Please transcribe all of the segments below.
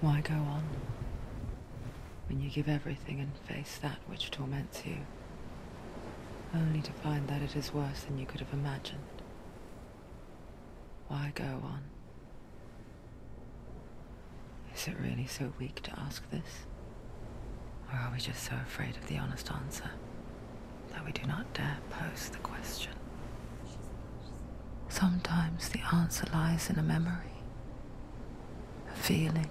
Why go on? When you give everything and face that which torments you, only to find that it is worse than you could have imagined. Why go on? Is it really so weak to ask this? Or are we just so afraid of the honest answer that we do not dare pose the question? Sometimes the answer lies in a memory, a feeling,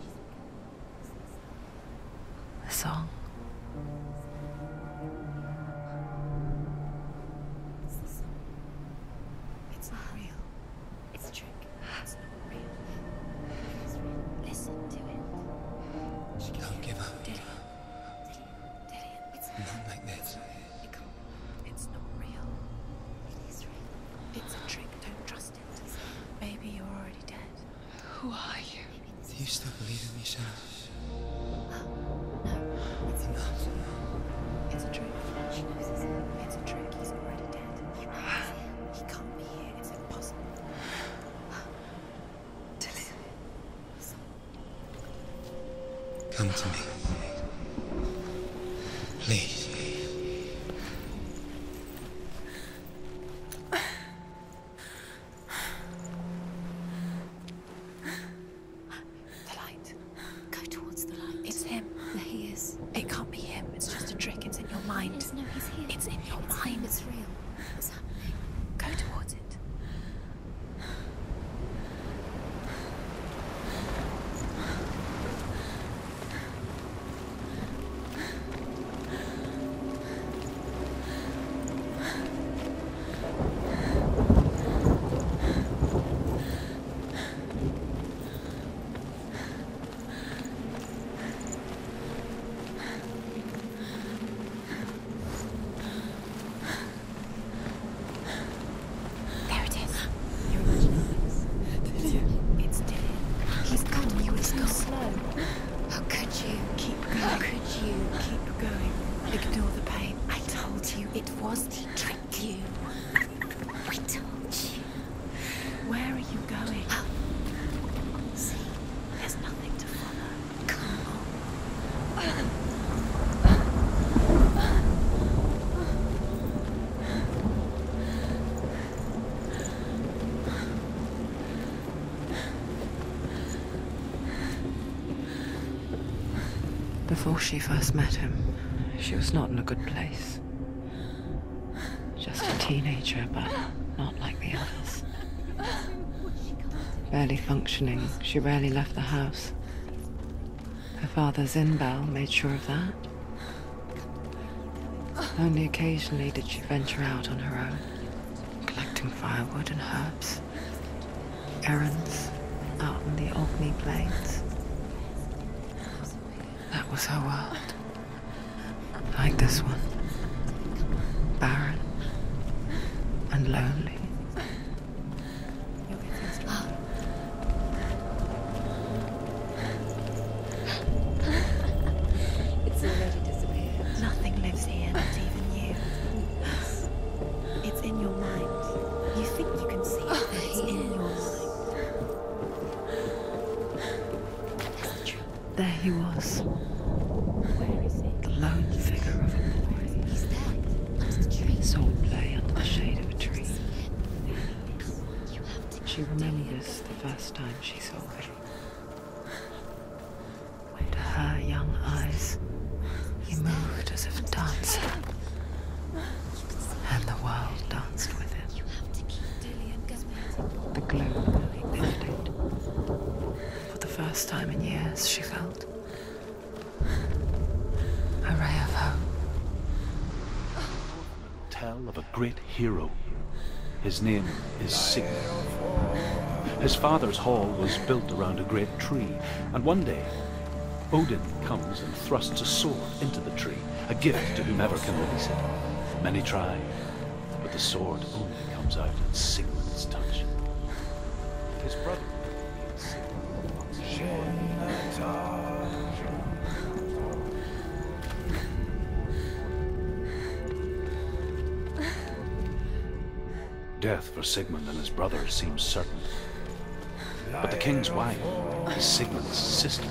a Come to me. Please. The light. Go towards the light. It's him. There he is. It can't be him. It's just a trick. It's in your mind. no, he's here. It's in your mind. It's real. What's happening? Go towards it. There it is. You're imagining this. It's Dillion. He's gone. You were so slow. How could you? Keep going. How could you? Keep going. Ignore the pain. I told you it was the trick you. I told you. Where are you going? See, there's nothing to follow. Come on. Before she first met him, she was not in a good place. Just a teenager, but not like the others. Barely functioning, she rarely left the house. Her father's Zynbel made sure of that. Only occasionally did she venture out on her own, collecting firewood and herbs. Errands out in the Orkney Plains. Was her world. Like this one. Barren and lonely. There he was, the lone figure of a boy. There. Under the under the shade of a tree. She remembers the first time she saw him. Tell of a great hero. His name is Sigmund. His father's hall was built around a great tree, and one day Odin comes and thrusts a sword into the tree, a gift to whomever can release it. Many try, but the sword only comes out at Sigmund's touch. His brother. Death for Sigmund and his brother seems certain. But the king's wife is Sigmund's sister,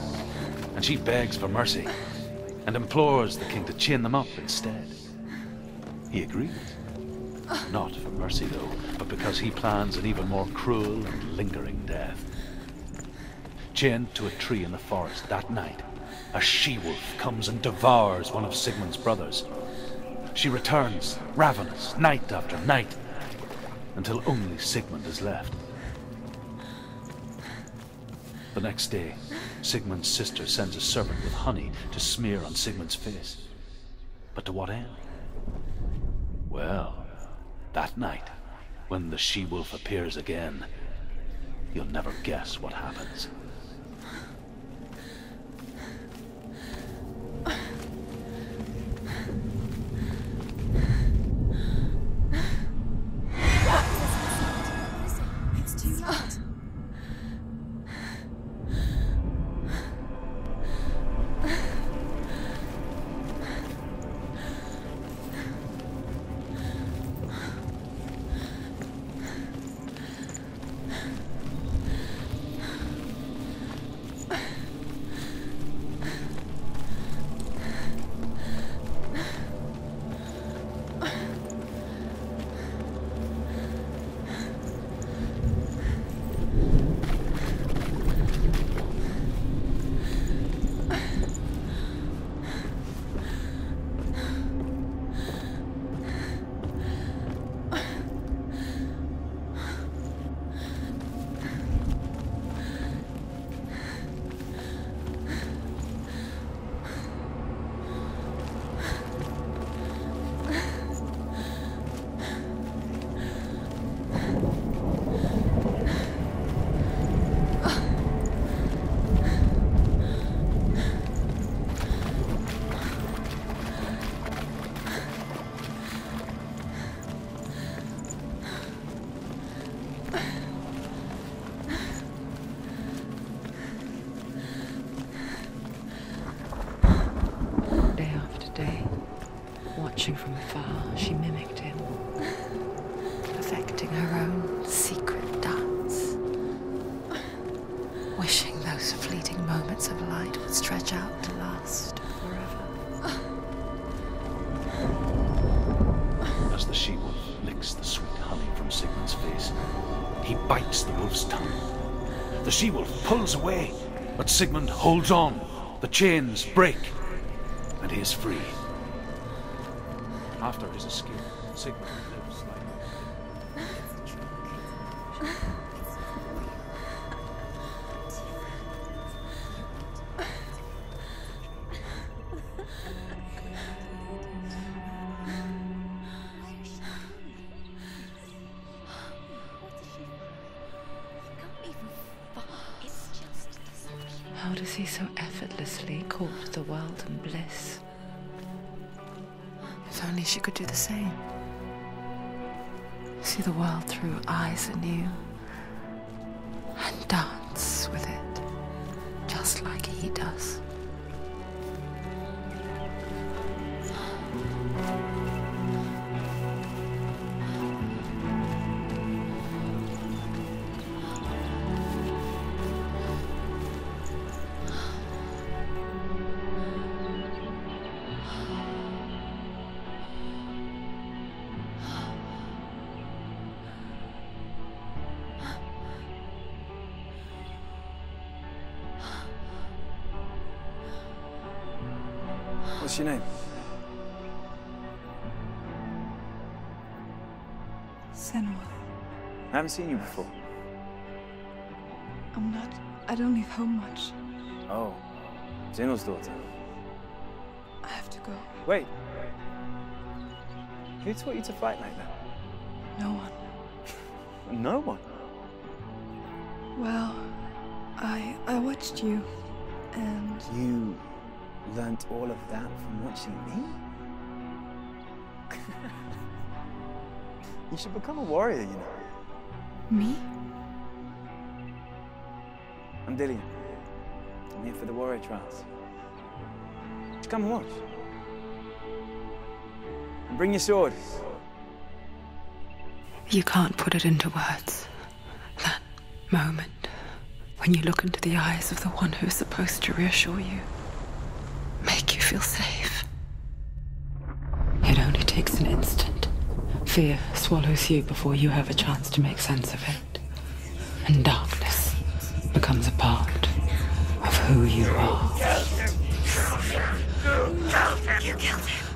and she begs for mercy and implores the king to chain them up instead. He agrees. Not for mercy, though, but because he plans an even more cruel and lingering death. Chained to a tree in the forest that night, a she-wolf comes and devours one of Sigmund's brothers. She returns, ravenous, night after night, until only Sigmund is left. The next day, Sigmund's sister sends a servant with honey to smear on Sigmund's face. But to what end? Well, that night, when the she-wolf appears again, you'll never guess what happens. Watching from afar, she mimicked him, perfecting her own secret dance, wishing those fleeting moments of light would stretch out to last forever. As the she-wolf licks the sweet honey from Sigmund's face, he bites the wolf's tongue. The she-wolf pulls away, but Sigmund holds on. The chains break, and he is free. After his escape, Sigmund lives like just How does he so effortlessly court the world and bliss? Only she could do the same. See the world through eyes anew and dance with it, just like he does. What's your name? Senua, I haven't seen you before. I'm not. I don't leave home much. Oh, Zynbel's daughter. I have to go. Wait. Who taught you to fight like that? No one. No one. Well, I I watched you, and You learnt all of that from watching me? you should become a warrior, you know. me. I'm Dillion. I'm here for the warrior trials. Just come and watch. And bring your sword. You can't put it into words. That moment when you look into the eyes of the one who's supposed to reassure you feel safe. It only takes an instant. Fear swallows you before you have a chance to make sense of it. And darkness becomes a part of who you are. You killed him.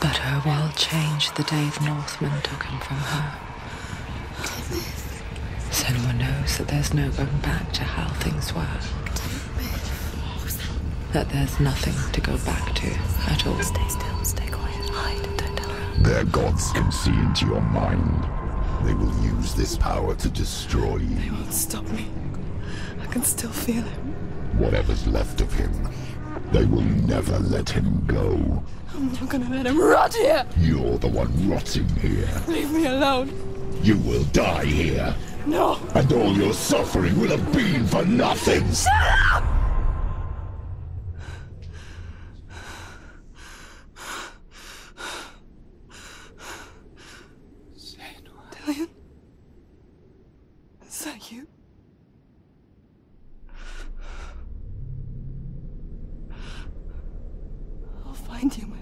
But her world changed the day the Northmen took him from her. Senua knows that there's no going back to how things were. That there's nothing to go back to at all. Stay still, stay quiet, hide, don't tell her. Their gods can see into your mind. They will use this power to destroy you. They won't stop me. I can still feel him. Whatever's left of him. They will never let him go. I'm not gonna let him rot here. You're the one rotting here. Leave me alone. You will die here. No. And all your suffering will have been for nothing. Dillion? Is that you? I'll find you,